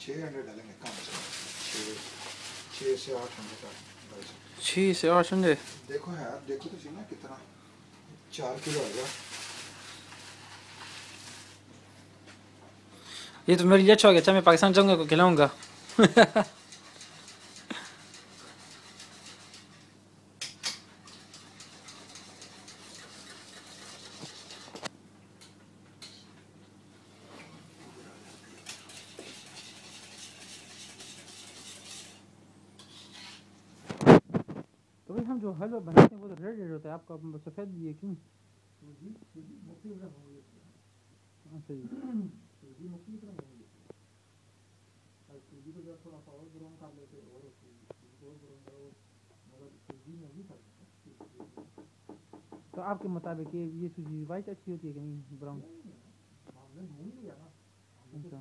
छः अंडे डालेंगे कम से कम छः छः से आठ हंड्रेड का छः से आठ अंडे देखो है देखो तो सही ना कितना। चार किलो आएगा। ये तो मेरे लिए अच्छा हो गया अच्छा मैं पाकिस्तान जाऊँगा को खिलाऊँगा। हम जो हलवा बनाते हैं, वो तो रेड रेड होता है। आपका सफ़ेद है क्यों तो आपके मुताबिक ये ये सूजी वाइट अच्छी होती है कि नहीं? ब्राउन अच्छा।